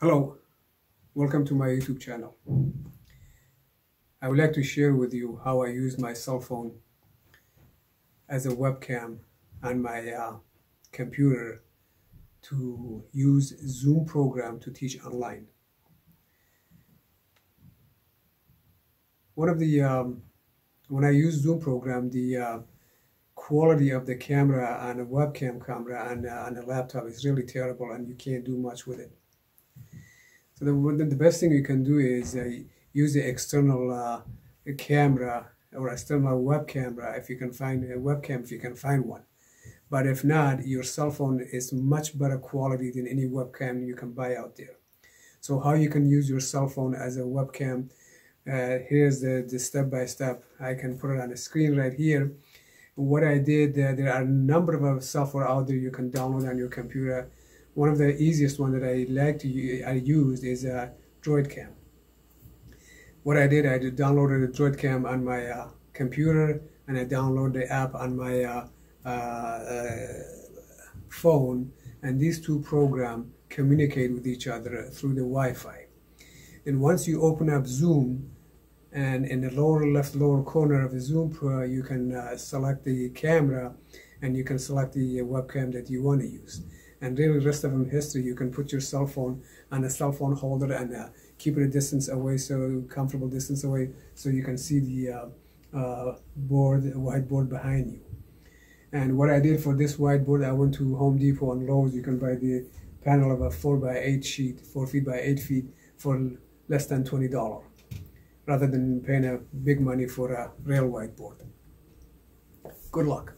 Hello, welcome to my YouTube channel. I would like to share with you how I use my cell phone as a webcam on my uh, computer to use Zoom program to teach online. One of the, um, when I use Zoom program, the uh, quality of the camera on a webcam camera on, uh, on a laptop is really terrible and you can't do much with it. So the, the best thing you can do is uh, use the external uh, camera or external web camera if you can find a webcam if you can find one. But if not, your cell phone is much better quality than any webcam you can buy out there. So how you can use your cell phone as a webcam, uh, here's the, the step by step. I can put it on the screen right here. What I did, uh, there are a number of software out there you can download on your computer one of the easiest one that I like to I used is uh, DroidCam. What I did, I downloaded the DroidCam on my uh, computer and I downloaded the app on my uh, uh, uh, phone and these two programs communicate with each other through the Wi-Fi. And once you open up Zoom and in the lower left lower corner of the Zoom Pro, you can uh, select the camera and you can select the webcam that you want to use and really rest of them history you can put your cell phone on a cell phone holder and uh, keep it a distance away so comfortable distance away so you can see the uh, uh, board whiteboard behind you. And what I did for this whiteboard I went to Home Depot and Lowe's. You can buy the panel of a 4 by 8 sheet 4 feet by 8 feet for less than $20 rather than paying a big money for a real whiteboard. Good luck